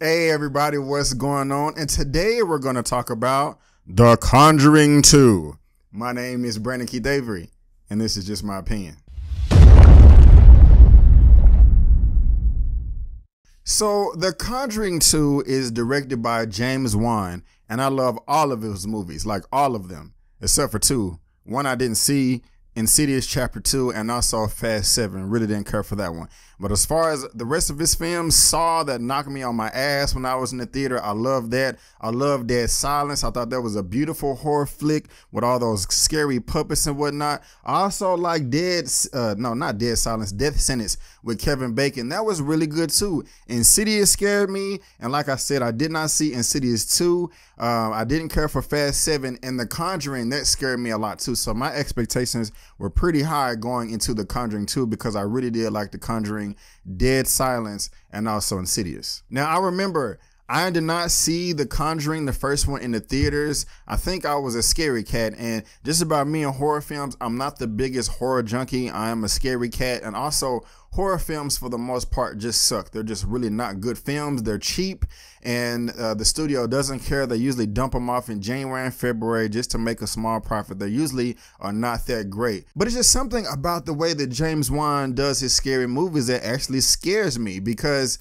Hey everybody, what's going on? And today we're going to talk about The Conjuring 2. My name is Brandon Keith Avery, and this is just my opinion. So, The Conjuring 2 is directed by James Wan, and I love all of his movies, like all of them, except for two. One I didn't see, Insidious Chapter 2, and I saw Fast 7. Really didn't care for that one. But as far as the rest of his films, Saw that knocked me on my ass when I was in the theater. I love that. I love Dead Silence. I thought that was a beautiful horror flick with all those scary puppets and whatnot. I also like Dead, uh, no, not Dead Silence, Death Sentence with Kevin Bacon. That was really good too. Insidious scared me. And like I said, I did not see Insidious 2. Uh, I didn't care for Fast 7. And The Conjuring, that scared me a lot too. So my expectations were pretty high going into The Conjuring 2 because I really did like The Conjuring Dead Silence, and also Insidious. Now, I remember I did not see The Conjuring, the first one, in the theaters. I think I was a scary cat. And just about me and horror films, I'm not the biggest horror junkie. I am a scary cat. And also, horror films, for the most part, just suck. They're just really not good films. They're cheap. And uh, the studio doesn't care. They usually dump them off in January and February just to make a small profit. They usually are not that great. But it's just something about the way that James Wan does his scary movies that actually scares me because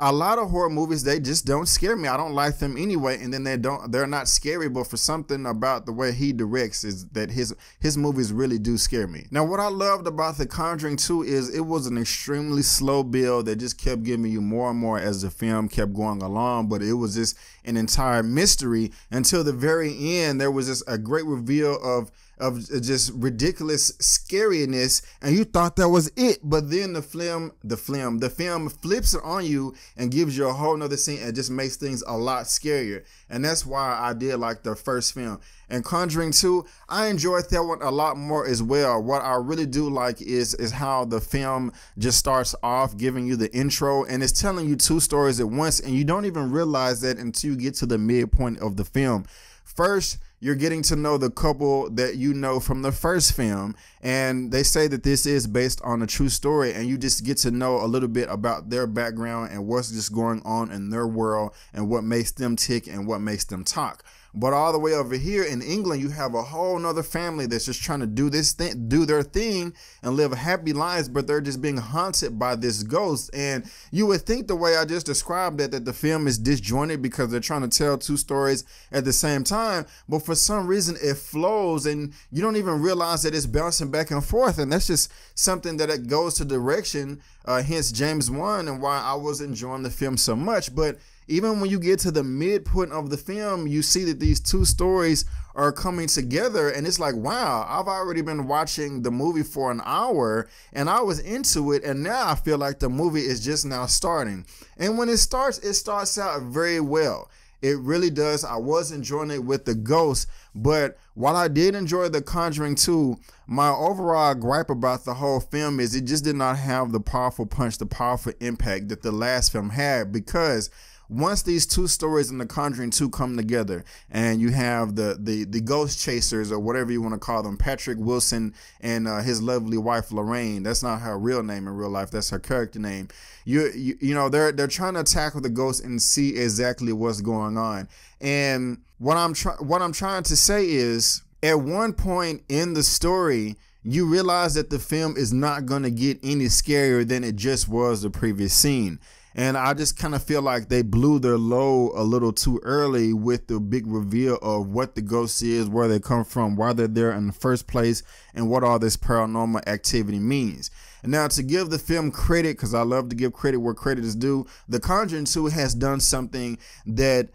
a lot of horror movies they just don't scare me. I don't like them anyway, and then they don't they're not scary, but for something about the way he directs is that his his movies really do scare me. Now what I loved about The Conjuring 2 is it was an extremely slow build that just kept giving you more and more as the film kept going along, but it was just an entire mystery until the very end there was just a great reveal of of just ridiculous scariness and you thought that was it. But then the film the film the film flips it on you and gives you a whole nother scene and just makes things a lot scarier. And that's why i did like the first film. And conjuring 2 i enjoyed that one a lot more as well. What i really do like is is how the film just starts off giving you the intro and it's telling you two stories at once and you don't even realize that until you get to the midpoint of the film. First you're getting to know the couple that you know from the first film. And they say that this is based on a true story and you just get to know a little bit about their background and what's just going on in their world and what makes them tick and what makes them talk but all the way over here in England, you have a whole nother family that's just trying to do this thing, do their thing and live happy lives, but they're just being haunted by this ghost. And you would think the way I just described it, that the film is disjointed because they're trying to tell two stories at the same time. But for some reason, it flows and you don't even realize that it's bouncing back and forth. And that's just something that it goes to direction, uh, hence James Wan and why I was enjoying the film so much. But even when you get to the midpoint of the film, you see that these two stories are coming together, and it's like, wow, I've already been watching the movie for an hour and I was into it, and now I feel like the movie is just now starting. And when it starts, it starts out very well. It really does. I was enjoying it with the ghost, but while I did enjoy The Conjuring 2, my overall gripe about the whole film is it just did not have the powerful punch, the powerful impact that the last film had because once these two stories in the Conjuring 2 come together and you have the the the ghost chasers or whatever you want to call them Patrick Wilson and uh, his lovely wife Lorraine that's not her real name in real life that's her character name. You you, you know they're they're trying to tackle the ghost and see exactly what's going on. And what I'm trying what I'm trying to say is at one point in the story you realize that the film is not going to get any scarier than it just was the previous scene and I just kind of feel like they blew their load a little too early with the big reveal of what the ghost is, where they come from, why they're there in the first place, and what all this paranormal activity means. And now to give the film credit, because I love to give credit where credit is due, The Conjuring 2 has done something that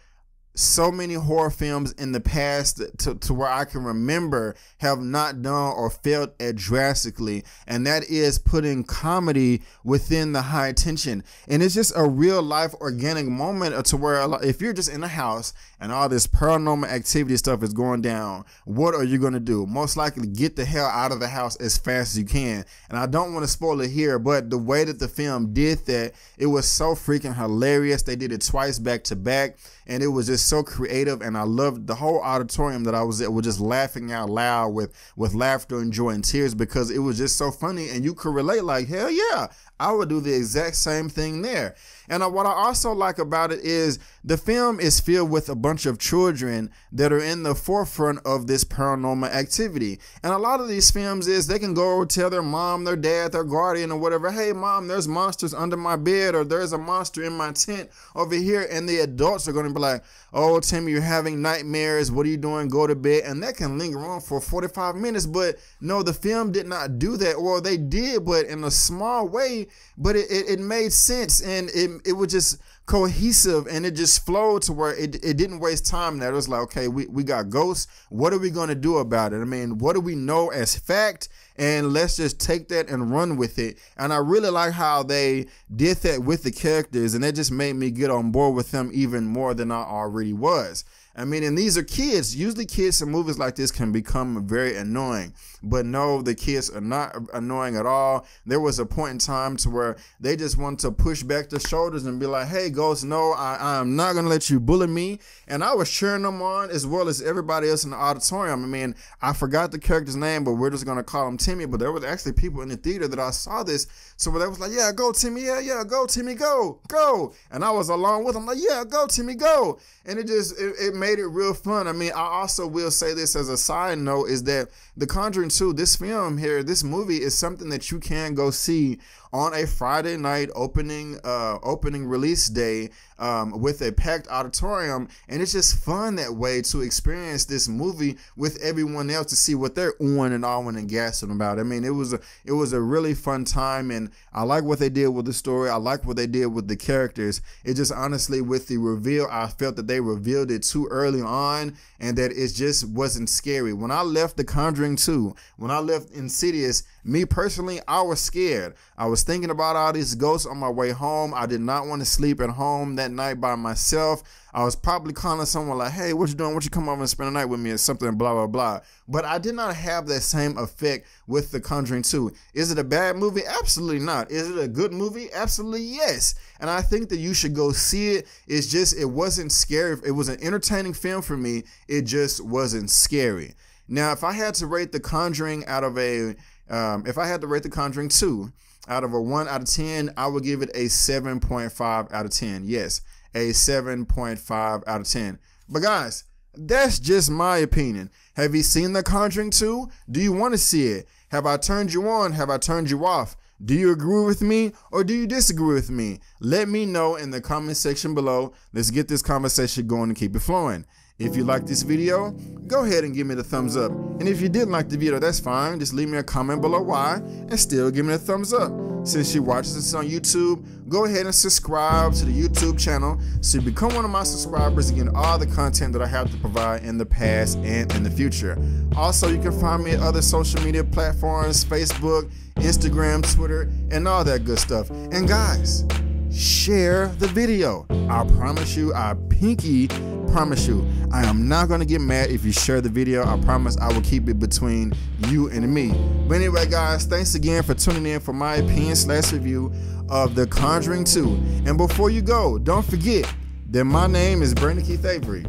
so many horror films in the past to, to where I can remember have not done or failed at drastically, and that is putting comedy within the high tension. And it's just a real life organic moment to where if you're just in a house and all this paranormal activity stuff is going down, what are you going to do? Most likely get the hell out of the house as fast as you can. And I don't want to spoil it here, but the way that the film did that, it was so freaking hilarious. They did it twice back to back, and it was just so creative, and I loved the whole auditorium that I was at was just laughing out loud with with laughter and joy and tears because it was just so funny, and you could relate like hell yeah, I would do the exact same thing there. And uh, what I also like about it is the film is filled with a bunch of children that are in the forefront of this paranormal activity. And a lot of these films is they can go tell their mom, their dad, their guardian, or whatever, hey, mom, there's monsters under my bed, or there's a monster in my tent over here. And the adults are going to be like, oh, Timmy, you're having nightmares. What are you doing? Go to bed. And that can linger on for 45 minutes. But no, the film did not do that. Well, they did, but in a small way, but it, it, it made sense. And it it was just cohesive and it just flowed to where it, it didn't waste time. That it was like okay we, we got ghosts. What are we going to do about it? I mean what do we know as fact? And let's just take that and run with it. And i really like how they did that with the characters and it just made me get on board with them even more than i already was I mean, and these are kids. Usually, kids in movies like this can become very annoying. But no, the kids are not annoying at all. There was a point in time to where they just want to push back their shoulders and be like, "Hey, Ghost, no, I, I am not gonna let you bully me." And I was cheering them on as well as everybody else in the auditorium. I mean, I forgot the character's name, but we're just gonna call him Timmy. But there was actually people in the theater that I saw this, so where they was like, "Yeah, go Timmy, yeah, yeah, go Timmy, go, go," and I was along with them, like, "Yeah, go Timmy, go," and it just it, it made it real fun. I mean, I also will say this as a side note is that The Conjuring 2, this film here, this movie is something that you can go see on a Friday night opening uh, opening release day um, with a packed auditorium, and it's just fun that way to experience this movie with everyone else to see what they're on and on and gassing about. I mean, it was a it was a really fun time, and I like what they did with the story. I like what they did with the characters. It just honestly with the reveal, I felt that they revealed it too early on, and that it just wasn't scary. When I left The Conjuring 2, when I left Insidious, me personally, I was scared. I was thinking about all these ghosts on my way home. I did not want to sleep at home that night by myself. I was probably calling someone like, hey, what you doing? What you come over and spend the night with me or something, blah, blah, blah. But I did not have that same effect with The Conjuring 2. Is it a bad movie? Absolutely not. Is it a good movie? Absolutely yes. And I think that you should go see it. It's just, it wasn't scary. It was an entertaining film for me. It just wasn't scary. Now, if I had to rate The Conjuring out of a, um, if I had to rate The Conjuring 2 out of a 1 out of 10, I would give it a 7.5 out of 10. Yes, a 7.5 out of 10. But guys, that's just my opinion. Have you seen The Conjuring 2? Do you want to see it? Have I turned you on? Have I turned you off? Do you agree with me or do you disagree with me? Let me know in the comment section below. Let's get this conversation going and keep it flowing. If you like this video, go ahead and give me the thumbs up. And if you didn't like the video, that's fine. Just leave me a comment below why and still give me a thumbs up. Since you watch this on YouTube, go ahead and subscribe to the YouTube channel so you become one of my subscribers and get all the content that I have to provide in the past and in the future. Also, you can find me at other social media platforms, Facebook, Instagram, Twitter, and all that good stuff. And guys, share the video. I promise you, I pinky promise you, I am not gonna get mad if you share the video. I promise I will keep it between you and me. But anyway, guys, thanks again for tuning in for my opinion slash review of The Conjuring 2. And before you go, don't forget that my name is Brandon Keith Avery,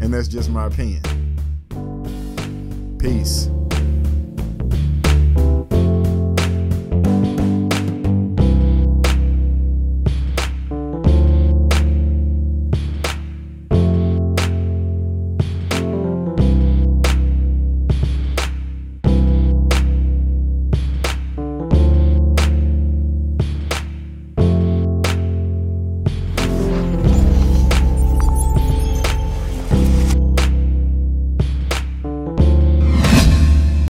and that's just my opinion. Peace.